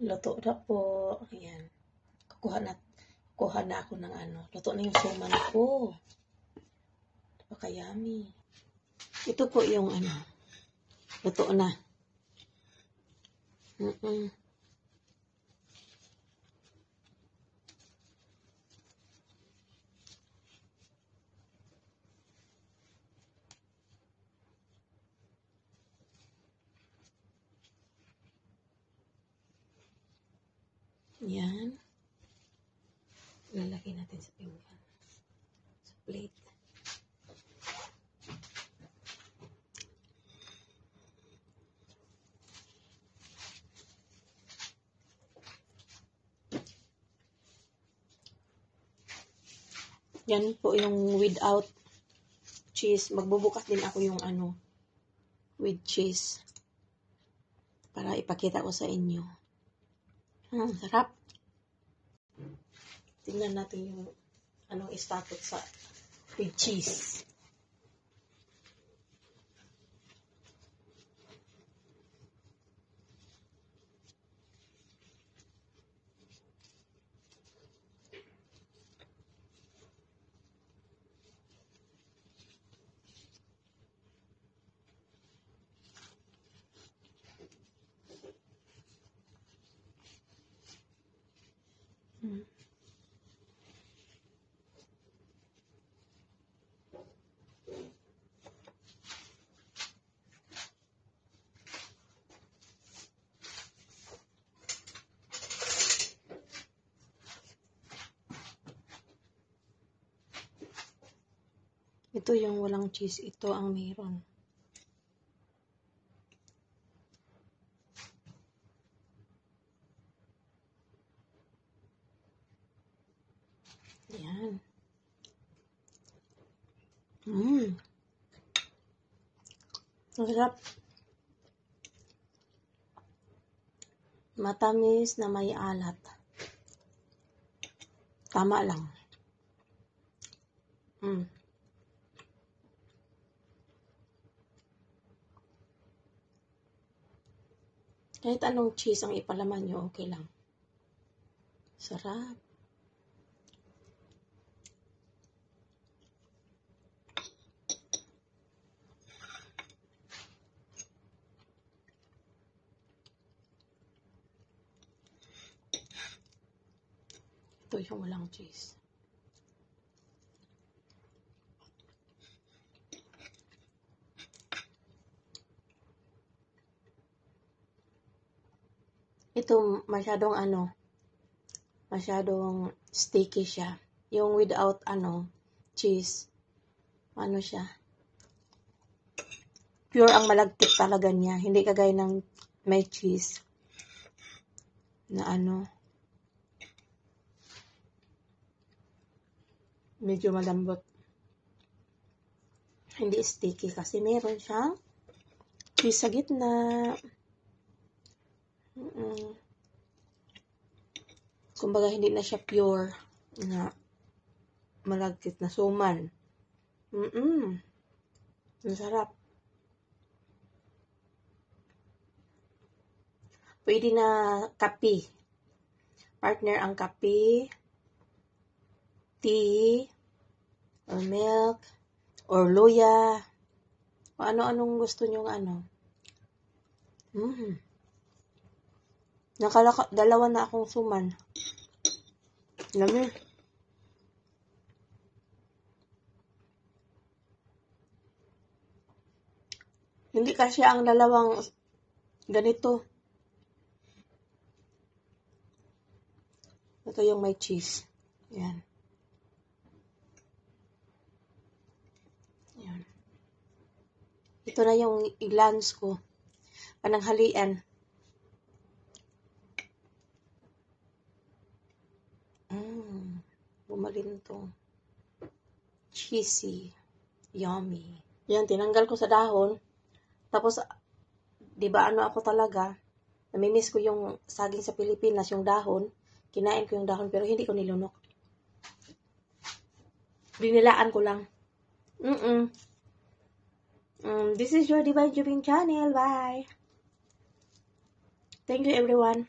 Luto na po. Ayan. Kukuha na, kukuha na ako ng ano. Luto na yung suman ko. Napaka-yummy. Ito po yung ano. Luto na. Mm-mm. Yan. Lalagay natin sa pinggan. Sa plate. Yan po yung without cheese. Magbubukas din ako yung ano, with cheese. Para ipakita ko sa inyo. Hmm, sarap. Tingnan natin yung anong status sa with cheese. Ito yung walang cheese. Ito ang mayroon. Yan. Mmm. Ang sarap. Matamis na may alat. Tama lang. Mm. Kahit anong cheese ang ipalaman nyo, okay lang. Sarap. Ito yung walang cheese. Ito masyadong ano, masyadong sticky siya. Yung without ano, cheese. Ano siya? Pure ang malagkit talaga niya. Hindi kagaya ng may cheese. Na ano, medyo malambot. Hindi sticky kasi meron siyang cheese sa gitna. Mm-mm. Kumbaga hindi na siya pure na malagkit na suman. Mm-mm. Ang sarap. Pwede na kape. Partner ang kape, tea, or milk, or luya. O ano-anong gusto nyong ano. Mm. Nakalaka, dalawa na akong suman. Lami. Hindi kasi ang dalawang ganito. Ito yung may cheese. Yan. Ito na yung i-glance ko. Pananghalian. Mmm. Bumalinto. Cheesy. Yummy. Yan, tinanggal ko sa dahon. Tapos, di ba ano ako talaga, namimiss ko yung saging sa Pilipinas, yung dahon. Kinain ko yung dahon, pero hindi ko nilunok. Binilaan ko lang. Mm-mm. Mm, this is your Divine Jubing channel. Bye. Thank you, everyone.